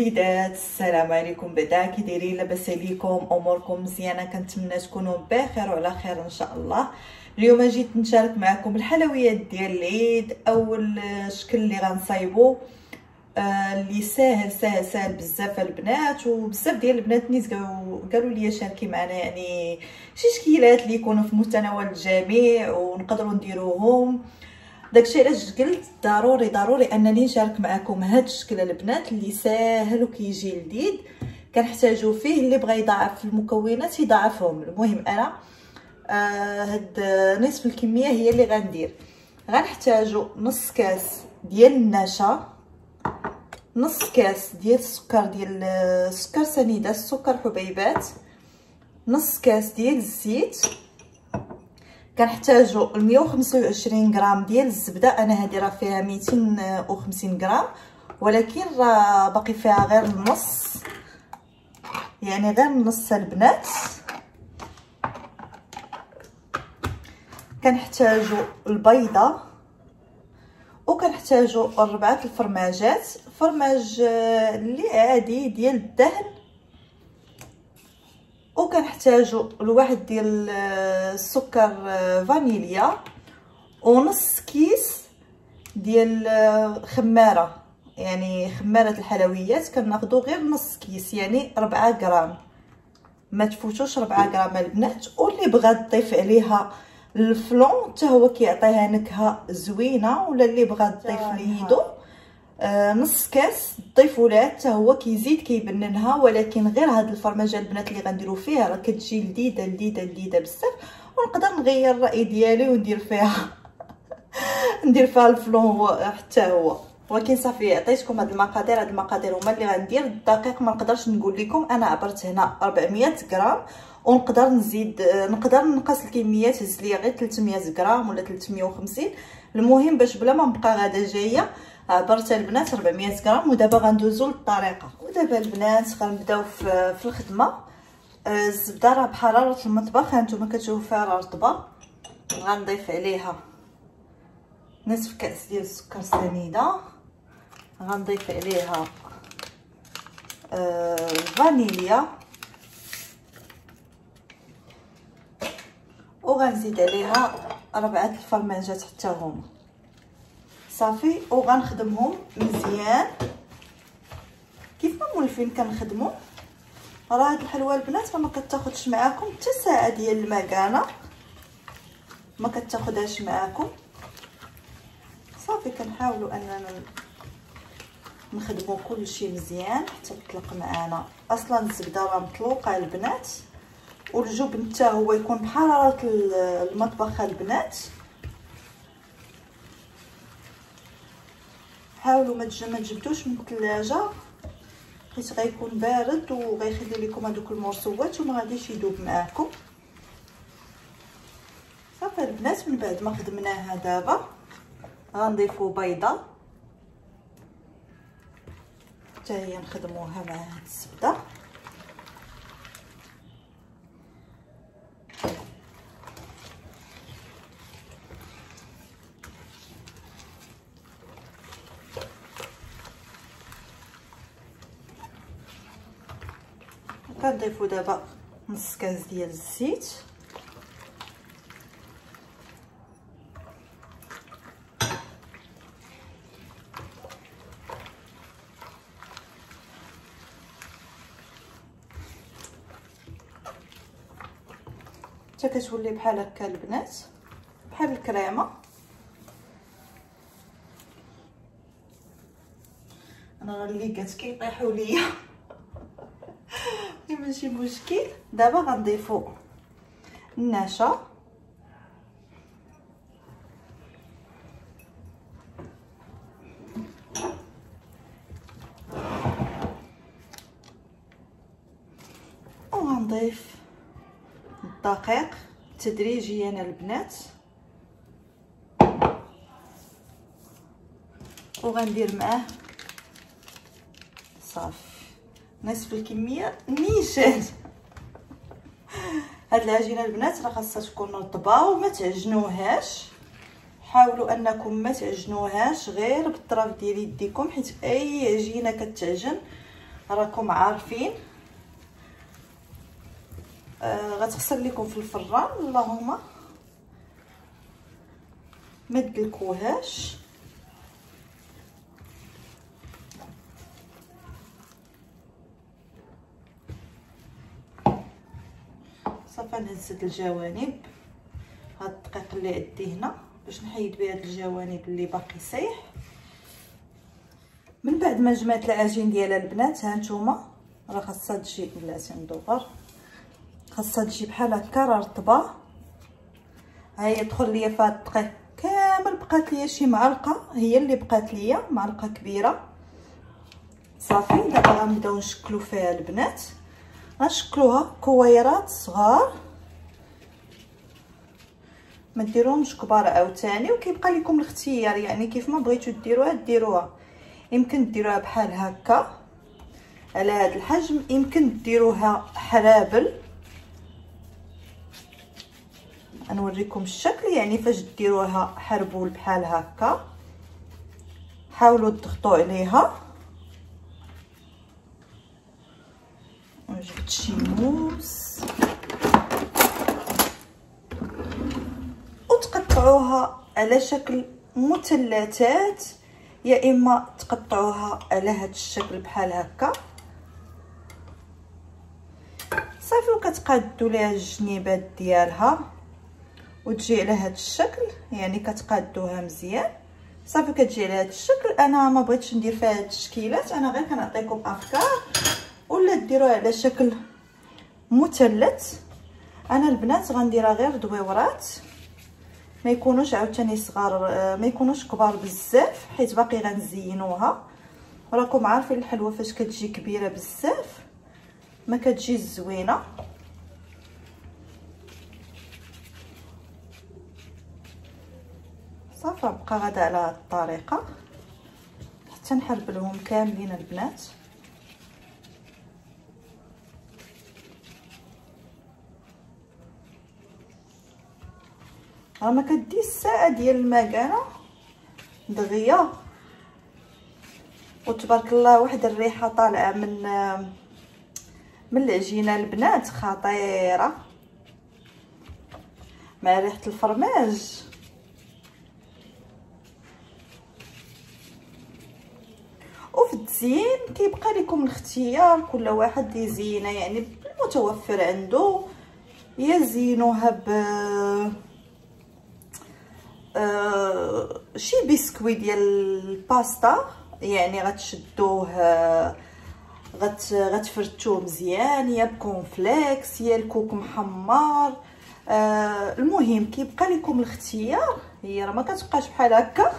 وليدات السلام عليكم. بعدا كي دايرين لاباس عليكم. أموركم مزيانة. كنتمنى تكونوا بخير وعلى خير إن شاء الله. اليوم جيت نشارك معكم الحلويات ديال العيد. أول شكل اللي غنصايبو آه اللي ساهل ساهل ساهل بزاف البنات وبزاف ديال البنات نيت قالوا لي شاركي معنا. يعني شي شكيلات اللي يكونوا في متناول الجميع ونقدروا نديروهم. داكشي علاش قلت ضروري ضروري أنني نشارك معكم هاد الشكل البنات اللي ساهل وكيجي لذيذ. كنحتاجو فيه اللي بغى يضاعف المكونات يضاعفهم. المهم أنا آه هاد نصف الكمية هي اللي غندير. غنحتاجو نص كاس ديال النشا نص كاس ديال السكر ديال السكر سنيدة السكر حبيبات نص كاس ديال الزيت. كنحتاجو 125 غرام ديال الزبدة. أنا هذه راه فيها 250 غرام ولكن راه باقي فيها غير النص يعني غير نص البنات. كنحتاجو البيضة وكنحتاجو أربعة الفرماجات. فرماج اللي عادي ديال الدهن. وكنحتاجو الواحد ديال السكر فانيليا ونص كيس ديال خمارة. يعني خمارة الحلويات كناخذوا غير نص كيس يعني 4 غرام. ما تفوتوش 4 غرام البنات. واللي بغى تضيف عليها ال flan حتى هو كيعطيها نكهة زوينة ولا اللي بغى تضيف ليدو؟ آه نص كاس حتى هو كيزيد كيبننها ولكن غير هاد الفرماجه البنات اللي غنديرو فيها راه كتجي لذيذة لذيذة لذيذة بزاف ونقدر نغير الرأي ديالي وندير فيها ندير فيها الفلون حتى هو. ولكن صافي عطيتكم هاد المقادير هاد المقادير هما اللي غندير. الدقيق ما نقدرش نقول لكم أنا عبرت هنا 400 غرام ونقدر نزيد نقدر نقص الكميات هز ليا غير 300 غرام ولا 350 المهم باش بلا ما نبقى غادا جاية عبرت البنات 400 غرام ودابا غندوزو للطريقة. ودابا البنات غنبداو في, في الخدمة. الزبدة راه بحراره المطبخ هانتوما كتشوفوا فيها راه رطبة. غنضيف عليها نصف كأس ديال السكر سنيده غنضيف عليها آه فانيليا وغنزيد عليها ربعة الفرماجات حتى هما. صافي وغنخدمهم مزيان. كيف ما مولفين كنخدموا راه هاد الحلوة البنات ما كتاخذش معاكم حتى ساعة ديال المكانة. ما كتاخذهاش معاكم. صافي كنحاولوا أننا نخدموا كلشي مزيان حتى تطلق معانا. أصلا الزبدة راه مطلوقة البنات والجبن حتى هو يكون بحراره المطبخ البنات. حاولوا ما تجبدوش من الثلاجه حيت غيكون بارد وغيخلي لكم هذوك المرسوات وما غاديش يذوب معاكم. صافي البنات من بعد ما خدمناها دابا غنضيفوا بيضة. حتى هي نخدموها مع هاد الزبده كنضيفو دابا نص كاس ديال الزيت حتى كتولي بحال هكا البنات بحال الكريمة. أنا اللي كات كيطيحوا ليا. ماشي مشكل؟ دابا غنضيفو النشا. وغنضيف الدقيق تدريجيا البنات. وغندير معاه صافي. نصف الكمية نيشان. هاد العجينة البنات راه خاصها تكون رطبه وما تعجنوهاش. حاولوا أنكم ما تعجنوهاش غير بالطراف ديال يديكم حيت أي عجينة كتعجن راكم عارفين. آه غتخسر لكم في الفران اللهم ما تدلكوهاش صافي نهز الجوانب. هاد الدقيق اللي عندي هنا باش نحيد بها هاد الجوانب اللي باقي صيح من بعد ما جمعت العجين ديالها البنات ها نتوما راه خاصها تجي بلاتي ندور خاصها تجي بحال هكا راه رطبة. ها هي دخل ليا في هاد الدقيق كامل بقات ليا شي معلقة. هي اللي بقات ليا معلقة كبيرة. صافي دابا غنبداو نشكلو فيها البنات. غنشكلوها كويرات صغار. ما ديروهمش كبار عاوتاني وكيبقى لكم الاختيار. يعني كيف ما بغيتو ديروها ديروها. يمكن ديروها بحال هكا. على هذا الحجم. يمكن ديروها حرابل. نوريكم الشكل. يعني فاش ديروها حربول بحال هكا. حاولوا تضغطوا عليها. جبت شي موس وتقطعوها على شكل مثلثات يا إما تقطعوها على هذا الشكل بحال هكا. صافي وكتقادوا ليها الجنيبات ديالها وتجي على هذا الشكل يعني كتقادوها مزيان. صافي كتجي على هذا الشكل. أنا ما بغيتش ندير فيها هاد التشكيلات أنا غير كنعطيكم أفكار. ولا ديروها على شكل مثلث. أنا البنات غنديرها غير دويورات ما يكونوش عاوتاني صغار آه، ما يكونوش كبار بزاف حيت باقي غنزينوها. راكم عارفين الحلوة فاش كتجي كبيرة بزاف. ما كتجي زوينة. صافي بقى غدا على هاد الطريقة. حتى نحربلهم كاملين البنات. راه ما كدي الساعة ديال المكانة. دغيا. وتبارك الله واحد الريحة طالعة من من العجينة البنات. خطيرة. مع ريحة الفرماج. وفي التزيين كيبقى لكم الاختيار. كل واحد يزينها يعني المتوفر عنده يزينوها ب آه شي بسكوي ديال الباستا يعني غتشدوه غت غتفرتوه مزيان يا ب cornflakes يا الكوك محمر. آه المهم كيبقى لكم الاختيار. هي راه ما كتبقاش بحال هكا.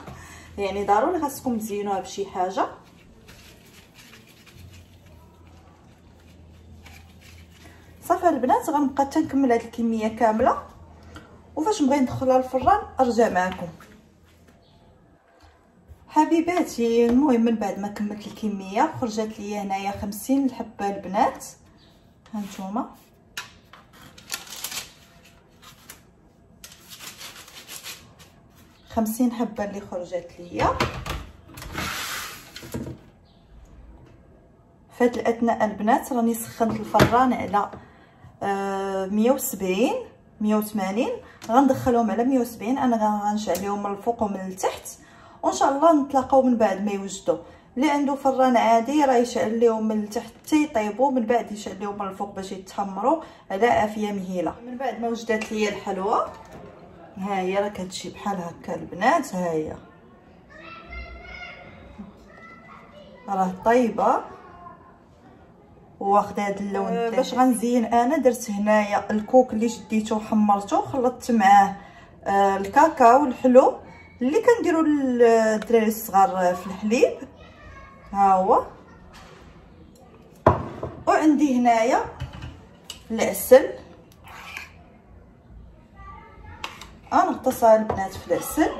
يعني ضروري خاصكم تزينوها بشي حاجة. صافي البنات غنبقى تنكمل هاد الكمية كاملة. وفاش نبغي ندخلها الفران أرجع معكم حبيباتي المهم من بعد ما كملت الكمية خرجت لي هنايا 50 الحبة البنات. هانتوما خمسين حبة اللي خرجت ليا. فهاد الأثناء البنات راني سخنت الفران على آه مية وسبعين مية وثمانين. غندخلهم على مية وسبعين. أنا غنشعلهم من الفوق ومن التحت. وإن شاء الله نتلاقاو من بعد ما يوجدوا اللي عنده فران عادي راه يشعل لهم من التحت حتى يطيبوا من بعد يشعل لهم من الفوق باش يتحمروا على عافية مهيلة. من بعد ما وجدت لي الحلوى ها هي راه كتجي بحال هكا البنات ها هي. راه طيبة. واخدة هذا اللون أه باش غنزين أنا درت هنايا الكوك اللي شديته وحمرته خلطت معاه آه الكاكاو الحلو. اللي كنديروا للدراري الصغار في الحليب ها هو. وعندي هنايا العسل. غنغطسها البنات في العسل.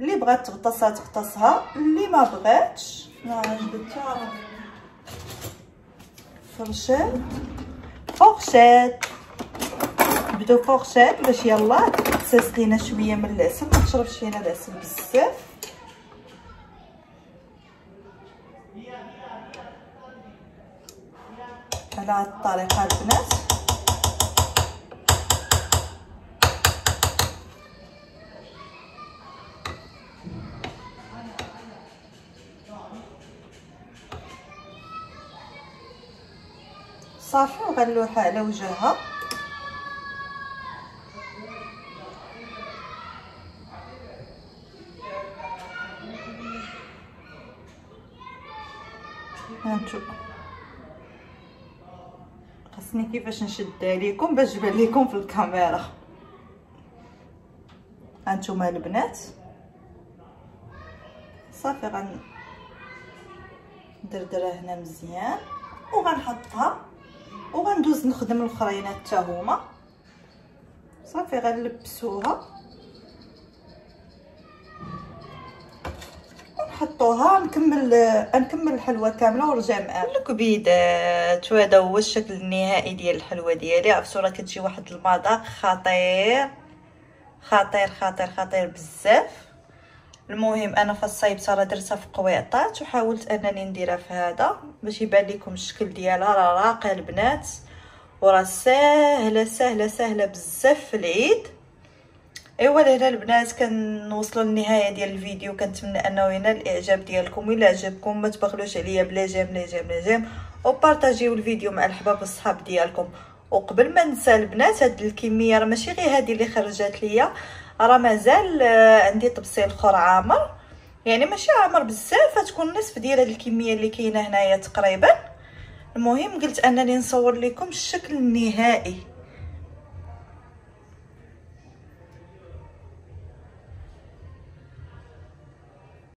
اللي بغات تغطسها تغطسها اللي ما بغاتش. فرشات فورشات نبداو فورشات باش يلا. تسقينا شوية من العسل ما تشربش فينا العسل بزاف. على هاد الطريقة البنات صافي وغنلوحها على وجهها. هانتو. خاصني كيفاش نشدها ليكم باش تبان لكم في الكاميرا. هانتوما البنات. صافي غن ندردرها هنا مزيان. وغنحطها وغندوز نخدم الاخرينات حتى هما. صافي غنلبسوها. ونحطوها نكمل نكمل الحلوة كاملة ونرجع معاكم الكبيدات وهذا هو الشكل النهائي ديال الحلوة ديالي. عرفتوا راه كتجي واحد المذاق خطير. خطير خطير خطير بزاف. المهم أنا الصيب راه درتها في قويطات وحاولت أنني نديرها في هذا باش يبان لكم الشكل ديالها. راه راقي البنات وراه ساهلة ساهلة ساهلة بزاف في العيد. إيوا لهنا البنات كنوصلوا للنهاية ديال الفيديو كنتمنى أنه ينال الإعجاب ديالكم الا عجبكم ما تبخلوش عليا ب les j'aime les j'aime les j'aime وبارطاجيو الفيديو مع الحباب والصحاب ديالكم. وقبل ما ننسى البنات هاد الكمية راه ماشي غير هذه اللي خرجت ليا راه مازال آه، عندي طبسيل أخر عامر. يعني ماشي عامر بزاف تكون نصف ديال هاد الكمية اللي كاينة هنايا تقريبا. المهم قلت أنني نصور لكم الشكل النهائي.